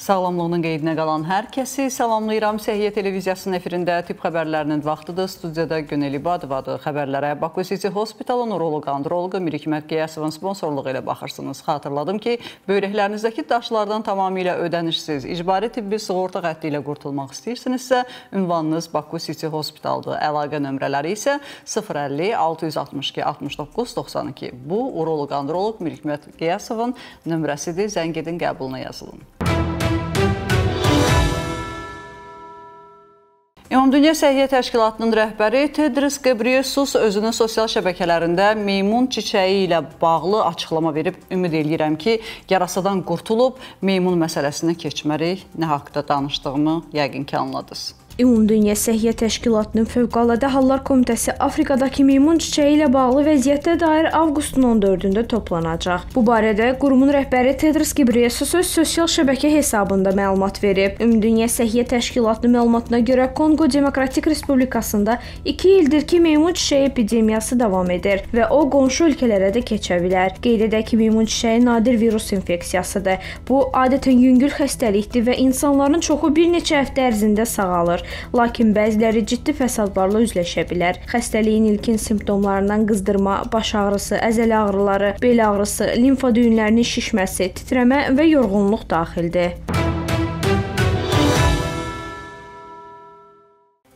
Sağlamlığının qeydinə qalan hər kəsi salamlayıram. Səhiyyə televiziyasının efirində tibb xəbərlərinin vaxtıdır. Studiyada Günel İbadovadır. Xəbərlərə Baku City Hospital neuroloq androloqu Mirik Məkkiyəsivin sponsorluğu ilə baxırsınız. Xatırladım ki, böyrəklərinizdəki daşlardan tamamilə ödənişsiz, icbari tibbi sığorta xətti ilə qurtulmaq istəyirsinizsə, ünvanınız Baku City Hospitaldır. Əlaqə nömrələri isə 050 662 69 92. Bu, uroloq androloq Mirik Məkkiyəsivin nömrəsidir. Zəng edin, qəbuluna yazılın. Ümumdünya Səhiyyə Təşkilatının rəhbəri Tedros Ghebreyesus özünün sosial şəbəkələrində meymun çiçəyi ilə bağlı açıqlama verib. Ümid eləyirəm ki, yarasadan qurtulub meymun məsələsinə keçmərik. Nə haqqda danışdığımı yəqin ki, anladınız. Ümumdünya Səhiyyə Təşkilatının Fövqəladə Hallar Komitəsi Afrikadakı meymun çiçəyi ilə bağlı vəziyyətə dair avqustun 14-də toplanacaq. Bu barədə qurumun rəhbəri Tedros Ghebreyesus öz sosial şəbəkə hesabında məlumat verib. Ümumdünya Səhiyyə Təşkilatının məlumatına görə Konqo Demokratik Respublikasında 2 ildir ki, meymun çiçəyi epidemiyası davam edir və o qonşu ölkələrə də keçə bilər. Qeyd edək ki, meymun çiçəyi nadir virus infeksiyasıdır. Bu adətən yüngül xəstəlikdir və insanların çoxu bir neçə həftə ərzində sağalır lakin bəziləri ciddi fəsadlarla üzləşə bilər. Xəstəliyin ilkin simptomlarından qızdırma, baş ağrısı, əzələ ağrıları, bel ağrısı, limfa düyünlərinin şişməsi, titrəmə və yorğunluq daxildir.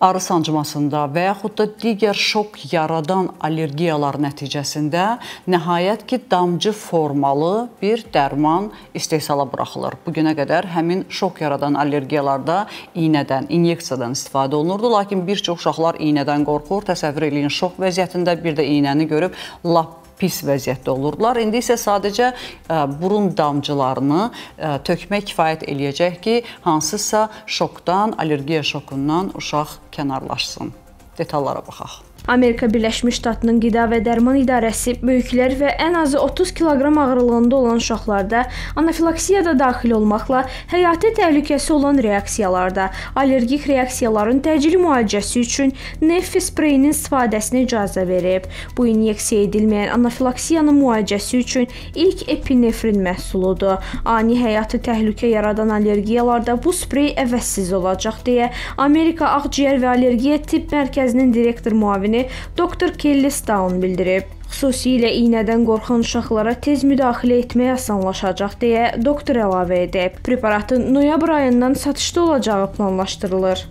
Arı sancmasında və yaxud da digər şok yaradan allergiyalar nəticəsində nəhayət ki, damcı formalı bir dərman istehsala buraxılır. Bu günə qədər həmin şok yaradan allergiyalarda iynədən, inyeksiyadan istifadə olunurdu, lakin bir çox uşaqlar iynədən qorxur. Təsəvvür eləyin, şok vəziyyətində bir də iynəni görüb lap pis vəziyyətdə olurdular. İndi isə sadəcə e, burun damcılarını e, tökmək kifayət eləyəcək ki, hansısa şokdan, allergiya şokundan uşaq kənarlaşsın. Detallara baxaq. Amerika Birləşmiş Ştatlarının Qida və Dərman İdarəsi böyüklər və ən azı 30 kiloqram ağırlığında olan uşaqlarda anafilaksiya da daxil olmaqla həyati təhlükəsi olan reaksiyalarda allergik reaksiyaların təcili müalicəsi üçün Neffy spreyinin istifadəsinə icazə verib. Bu inyeksiya edilməyən anafilaksiyanın müalicəsi üçün ilk epinefrin məhsuludur. Ani həyati təhlükə yaradan allergiyalarda bu sprey əvəzsiz olacaq deyə Amerika Ağciyər və Allergiya Tibb Mərkəzinin direktor müavini müavini doktor Kelly Stown bildirib. Xüsusilə iynədən qorxan uşaqlara tez müdaxilə etmək asanlaşacaq deyə doktor əlavə edib. Preparatın noyabr ayından satışda olacağı planlaşdırılır.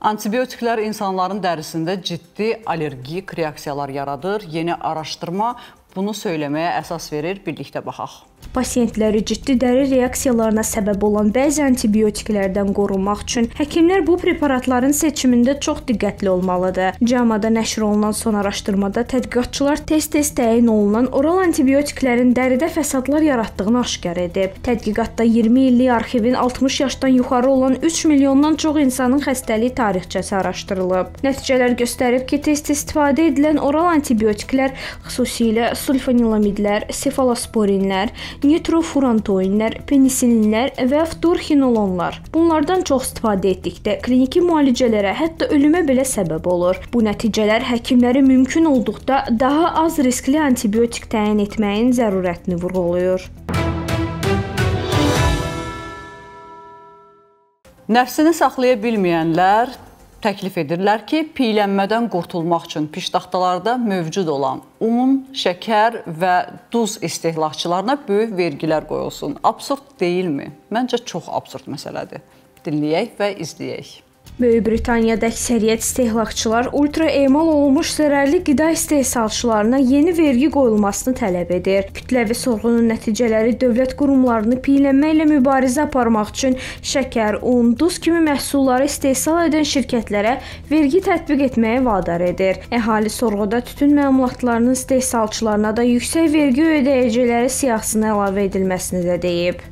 Antibiotiklər insanların dərisində ciddi allergik reaksiyalar yaradır. Yeni araşdırma bunu söyləməyə əsas verir. Birlikdə baxaq. Pasiyentləri ciddi dəri reaksiyalarına səbəb olan bəzi antibiotiklərdən qorunmaq üçün həkimlər bu preparatların seçimində çox diqqətli olmalıdır. JAMA-da nəşr olunan son araşdırmada tədqiqatçılar tez-tez təyin olunan oral antibiotiklərin dəridə fəsadlar yaratdığını aşkar edib. Tədqiqatda 20 illik arxivin 60 yaşdan yuxarı olan 3 milyondan çox insanın xəstəlik tarixçəsi araşdırılıb. Nəticələr göstərib ki, tez-tez istifadə edilən oral antibiotiklər, xüsusilə sulfanilamidlər, sefalosporinlər, nitrofurantoinlər, penisilinlər və ftorxinolonlar. Bunlardan çox istifadə etdikdə kliniki müalicələrə, hətta ölümə belə səbəb olur. Bu nəticələr həkimləri mümkün olduqda daha az riskli antibiotik təyin etməyin zərurətini vurğulayır. Nəfsini saxlaya bilməyənlər təklif edirlər ki, piylənmədən qurtulmaq üçün piştaxtalarda mövcud olan un, şəkər və duz istehlakçılarına böyük vergilər qoyulsun. Absurd deyilmi? Məncə çox absurd məsələdir. Dinləyək və izləyək. Böyük Britaniyada əksəriyyət istehlakçılar ultra emal olunmuş zərərli qida istehsalçılarına yeni vergi qoyulmasını tələb edir. Kütləvi sorğunun nəticələri dövlət qurumlarını piylənməklə mübarizə aparmaq üçün şəkər, un, duz kimi məhsulları istehsal edən şirkətlərə vergi tətbiq etməyə vadar edir. Əhali sorğuda tütün məmulatlarının istehsalçılarına da yüksək vergi ödəyiciləri siyahısına əlavə edilməsini də deyib.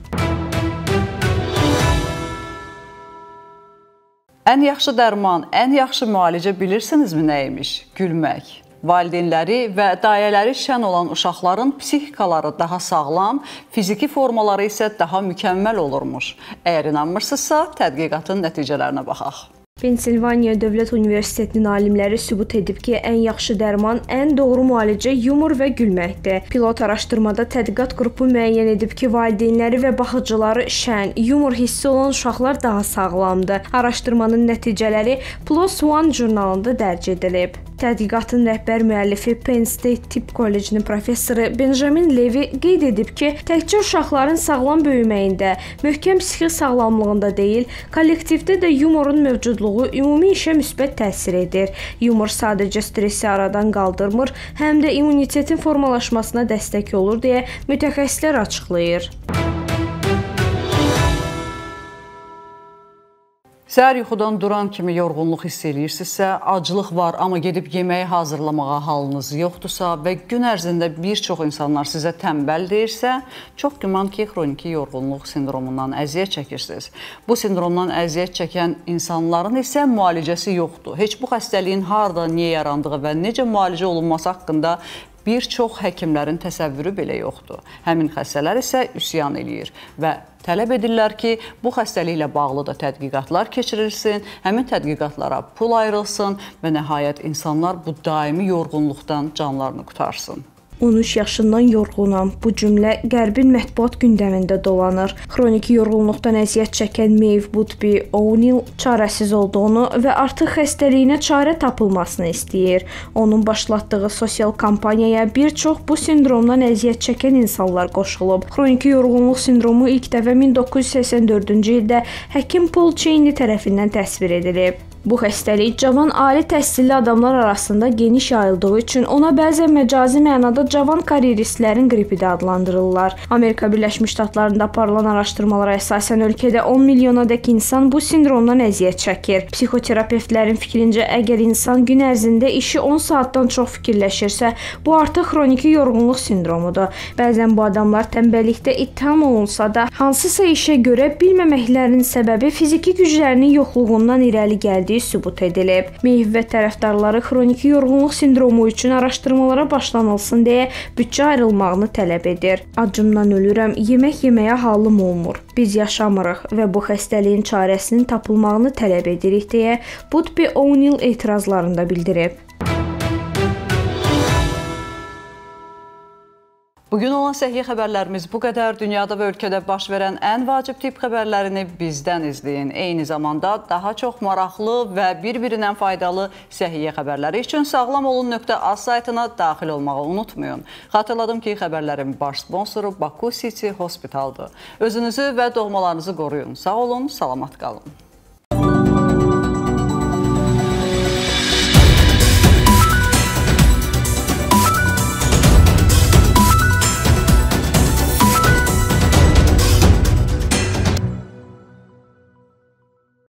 Ən yaxşı dərman, ən yaxşı müalicə bilirsinizmi nə imiş? Gülmək. Valideynləri və dayələri şən olan uşaqların psixikaları daha sağlam, fiziki formaları isə daha mükəmməl olurmuş. Əgər inanmırsınızsa, tədqiqatın nəticələrinə baxaq. Pensilvaniya Dövlət Universitetinin alimləri sübut edib ki, ən yaxşı dərman, ən doğru müalicə yumor və gülməkdir. Pilot araşdırmada tədqiqat qrupu müəyyən edib ki, valideynləri və baxıcıları şən, yumor hissi olan uşaqlar daha sağlamdır. Araşdırmanın nəticələri PLOS ONE jurnalında dərc edilib. Tədqiqatın rəhbər müəllifi Penn State Tibb Kollecinin professoru Benjamin Levy qeyd edib ki, təkcə uşaqların sağlam böyüməyində, möhkəm psixi sağlamlığında deyil, kollektivdə də yumorun mövcudluğu ümumi işə müsbət təsir edir. Yumor sadəcə stressi aradan qaldırmır, həm də immunitetin formalaşmasına dəstək olur deyə mütəxəssislər açıqlayır. Səhər yuxudan duran kimi yorğunluq hiss eləyirsinizsə, aclıq var, amma gedib yeməyi hazırlamağa halınız yoxdursa və gün ərzində bir çox insanlar sizə tənbəl deyirsə, çox güman ki, xroniki yorğunluq sindromundan əziyyət çəkirsiniz. Bu sindromdan əziyyət çəkən insanların isə müalicəsi yoxdur. Heç bu xəstəliyin harda, niyə yarandığı və necə müalicə olunması haqqında bir çox həkimlərin təsəvvürü belə yoxdur. Həmin xəstələr isə üsyan eləyir və tələb edirlər ki, bu xəstəliklə bağlı da tədqiqatlar keçirilsin, həmin tədqiqatlara pul ayrılsın və nəhayət insanlar bu daimi yorğunluqdan canlarını qutarsın. 13 yaşından yorğunam. Bu cümlə Qərbin mətbuat gündəmində dolanır. Xroniki yorğunluqdan əziyyət çəkən Maeve Woodby O'Neill çarəsiz olduğunu və artıq xəstəliyinə çarə tapılmasını istəyir. Onun başlatdığı sosial kampaniyaya bir çox bu sindromdan əziyyət çəkən insanlar qoşulub. Xroniki yorğunluq sindromu ilk dəfə 1984-cü ildə həkim Paul Cheney tərəfindən təsvir edilib. Bu xəstəlik cavan ali təhsilli adamlar arasında geniş yayıldığı üçün ona bəzən məcazi mənada cavan karyeristlərin qripi də adlandırırlar. Amerika Birləşmiş Ştatlarında aparılan araşdırmalara əsasən ölkədə 10 milyonadək insan bu sindromdan əziyyət çəkir. Psixoterapevtlərin fikrincə, əgər insan gün ərzində işi 10 saatdan çox fikirləşirsə, bu artıq xroniki yorğunluq sindromudur. Bəzən bu adamlar tənbəllikdə ittiham olunsa da, hansısa işə görə bilməməklərinin səbəbi fiziki güclərinin yoxluğundan irəli gəldi edildiyi sübut edilib. Meyv və tərəfdarları xroniki yorğunluq sindromu üçün araşdırmalara başlanılsın deyə büdcə ayrılmağını tələb edir. Acımdan ölürəm, yemək yeməyə halım olmur. Biz yaşamırıq və bu xəstəliyin çarəsinin tapılmağını tələb edirik deyə Budby O'Neill etirazlarında bildirib. Bugün olan səhiyyə xəbərlərimiz bu qədər. Dünyada və ölkədə baş verən ən vacib tip xəbərlərini bizdən izləyin. Eyni zamanda daha çox maraqlı və bir-birindən faydalı səhiyyə xəbərləri üçün sağlamolun.az saytına daxil olmağı unutmayın. Xatırladım ki, xəbərlərin baş sponsoru Baku City Hospitaldır. Özünüzü və doğmalarınızı qoruyun. Sağ olun, salamat qalın.